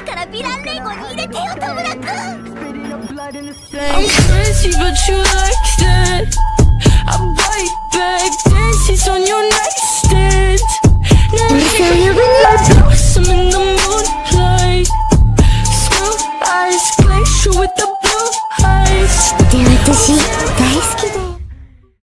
だからヴィラン連合に入れてよトムラ君 I'm crazy, but you like that. I bite back, dances on your nightstand. Now blossom in the moonlight. Screw eyes, glacier with the blue eyes. で私大好き